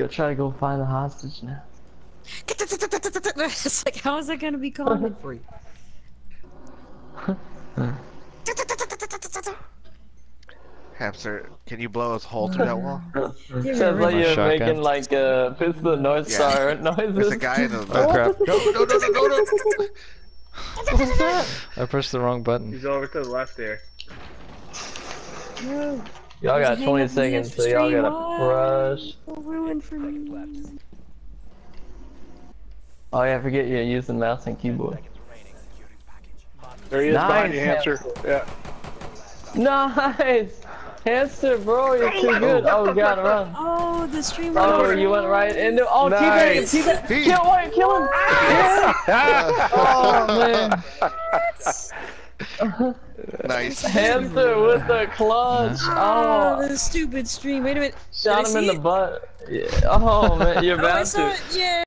go try to go find the hostage now. it's like, how is that gonna be common for you? Hamster, can you blow a hole through that wall? Sounds like you're shotgun. making like uh, fist of the North Yeah. Star noises. There's a guy in the. Oh crap! No, no, no, no, no, no, no. What was that? I pushed the wrong button. He's over to the left there. No, Y'all got 20 seconds, so y'all gotta rush. Don't ruin for me. Oh yeah, forget you're using mouse and keyboard. There he is behind you, Nice. hamster. Yeah. Nice! Hamster, bro, you're too good. Oh god, run. Oh, the stream. Oh, you went right into. Oh, teabag, Nice. teabag. He- Kill one, kill him. Yeah. Oh man. Nice. Hamster with the clutch. Oh, Oh, the stupid stream. Wait a minute. shot Did him in see the it? butt. Yeah. Oh man, you're Oh, I saw it. Yeah.